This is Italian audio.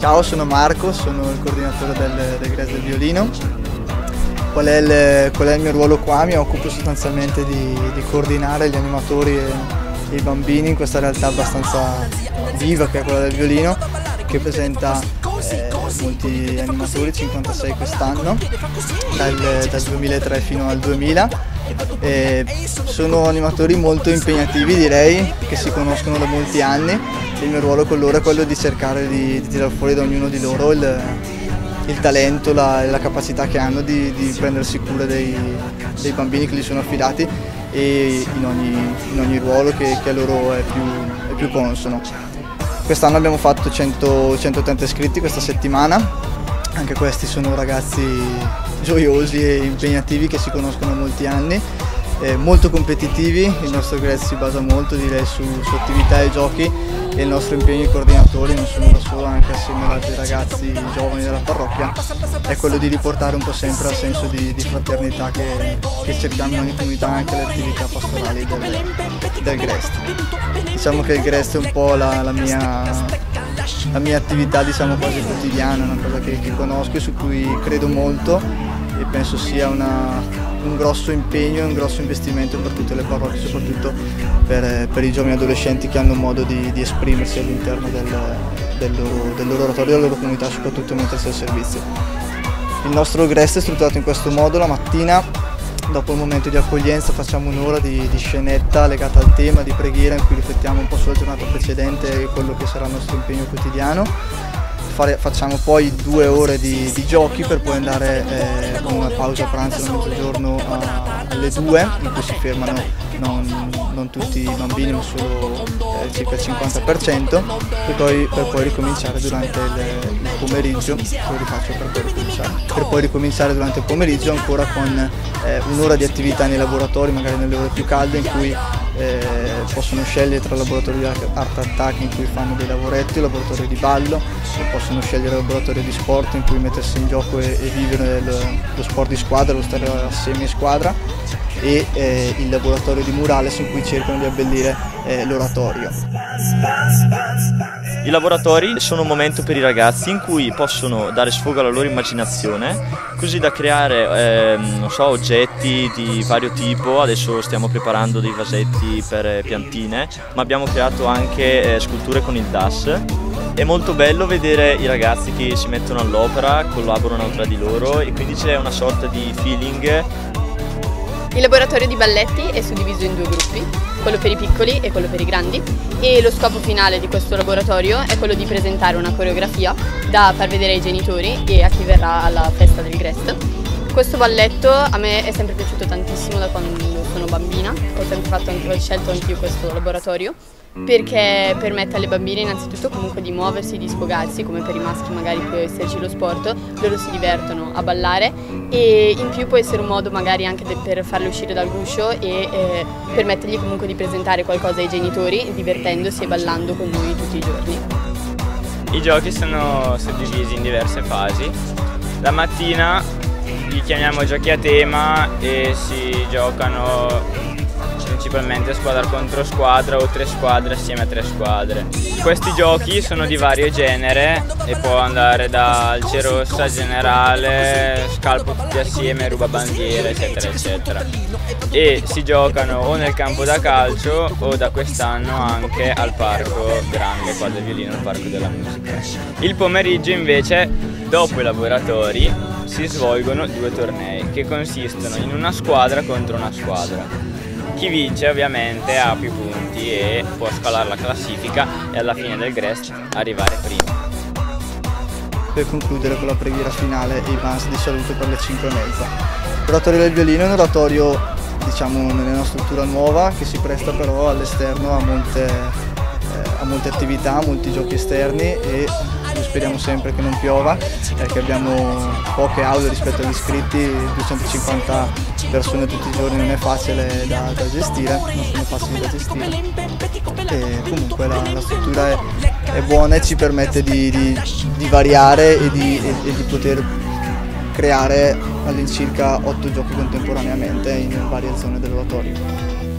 Ciao, sono Marco, sono il coordinatore del, del Grez del Violino. Qual è, il, qual è, il, mio ruolo qua? Mi occupo sostanzialmente di, di coordinare gli animatori e, i bambini in questa realtà abbastanza viva che è quella del violino, che presenta eh, molti animatori, 56 quest'anno, dal, dal 2003 fino al 2000 e sono animatori molto impegnativi direi, che si conoscono da molti anni. Il mio ruolo con loro è quello di cercare di, di tirare fuori da ognuno di loro il, il talento, la, la, capacità che hanno di, di prendersi cura dei, dei, bambini che gli sono affidati e in ogni, in ogni ruolo che, che, a loro è più, è più consono. Quest'anno abbiamo fatto 100, 180 iscritti questa settimana, anche questi sono ragazzi gioiosi e impegnativi che si conoscono da molti anni, eh, molto competitivi, il nostro Grez si basa molto direi su, su, attività e giochi e il nostro impegno di coordinatori, non sono da solo anche assieme ad altri ragazzi giovani della parrocchia, è quello di riportare un po' sempre al senso di, di fraternità che, che, cerchiamo in ogni comunità anche le attività pastorali del, del Grest. Diciamo che il Grest è un po' la, la mia la mia attività diciamo quasi quotidiana, una cosa che, che conosco e su cui credo molto e penso sia una, un grosso impegno e un grosso investimento per tutte le parrocchie, soprattutto per, per i giovani adolescenti che hanno modo di, di esprimersi all'interno del, del, loro, del loro oratorio, della loro comunità, soprattutto mentre si è al servizio. Il nostro Grest è strutturato in questo modo, la mattina dopo il momento di accoglienza facciamo un'ora di, di, scenetta legata al tema, di preghiera in cui riflettiamo un po' sulla giornata precedente e quello che sarà il nostro impegno quotidiano. Fare, facciamo poi due ore di, di giochi per poi andare eh, una pausa pranzo a mezzogiorno alle due in cui si fermano non, non tutti i bambini ma solo eh, circa il 50% per poi, per poi ricominciare durante il, il pomeriggio, lo rifaccio per poi ricominciare, per poi ricominciare durante il pomeriggio ancora con eh, un'ora di attività nei laboratori, magari nelle ore più calde in cui eh, possono scegliere tra laboratori di art attack in cui fanno dei lavoretti, laboratorio di ballo, possono scegliere laboratorio di sport in cui mettersi in gioco e, e vivere lo, lo sport di squadra, lo stare assieme in squadra e eh, il laboratorio di Murales in cui cercano di abbellire eh, l'oratorio. I laboratori sono un momento per i ragazzi in cui possono dare sfogo alla loro immaginazione, così da creare eh, so, oggetti di vario tipo, adesso stiamo preparando dei vasetti per piantine, ma abbiamo creato anche eh, sculture con il DAS. È molto bello vedere i ragazzi che si mettono all'opera, collaborano tra di loro e quindi c'è una sorta di feeling il laboratorio di balletti è suddiviso in due gruppi, quello per i piccoli e quello per i grandi e lo scopo finale di questo laboratorio è quello di presentare una coreografia da far vedere ai genitori e a chi verrà alla festa del Grest. Questo balletto a me è sempre piaciuto tantissimo da quando sono bambina, ho sempre fatto, ho scelto anch'io questo laboratorio perché permette alle bambine innanzitutto comunque di muoversi, di sfogarsi, come per i maschi magari può esserci lo sport, loro si divertono a ballare e in più può essere un modo magari anche per farle uscire dal guscio e eh, permettergli comunque di presentare qualcosa ai genitori divertendosi e ballando con noi tutti i giorni. I giochi sono suddivisi in diverse fasi. La mattina li chiamiamo giochi a tema e si giocano principalmente squadra contro squadra o tre squadre assieme a tre squadre. Questi giochi sono di vario genere e può andare dal Cerossa generale, scalpo tutti assieme, ruba bandiere eccetera eccetera. E si giocano o nel campo da calcio o da quest'anno anche al parco grande qua del violino, il parco della musica. Il pomeriggio invece, dopo i laboratori, si svolgono due tornei che consistono in una squadra contro una squadra. Chi vince ovviamente ha più punti e può scalare la classifica e alla fine del Grest arrivare primo. Per concludere con la preghiera finale e i vans di saluto per le 5 e mezza. L'oratorio del violino è un oratorio diciamo nella struttura nuova che si presta però all'esterno a eh, a molte attività, a molti giochi esterni e speriamo sempre che non piova perché abbiamo poche aule rispetto agli iscritti, 250 persone tutti i giorni non è facile da, da gestire, non sono facili da gestire e comunque la, la struttura è, è, buona e ci permette di, di, di variare e di, e, e di poter creare all'incirca 8 giochi contemporaneamente in varie zone dell'oratorio.